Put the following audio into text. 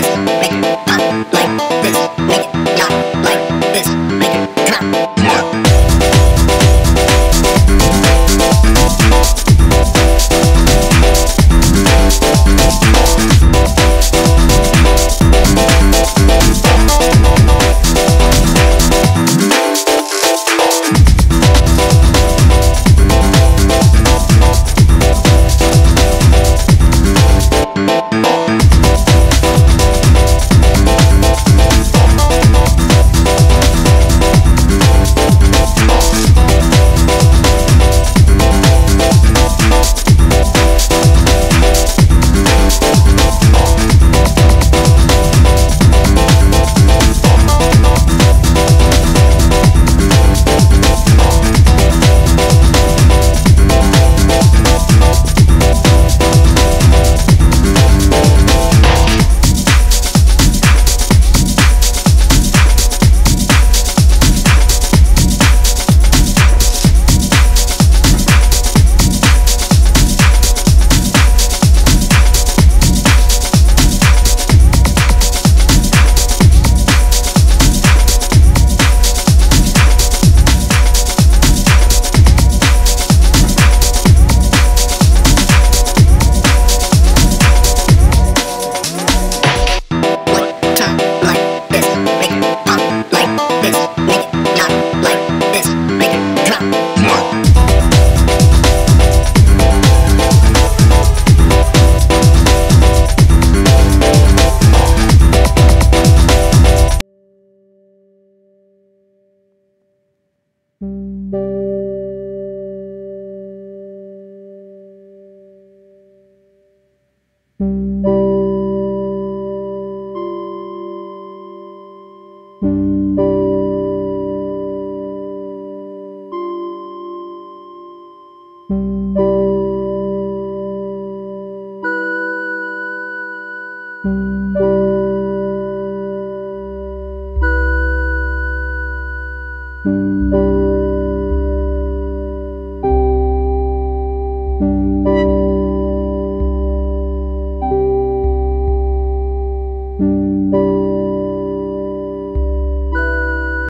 Make thank mm -hmm. you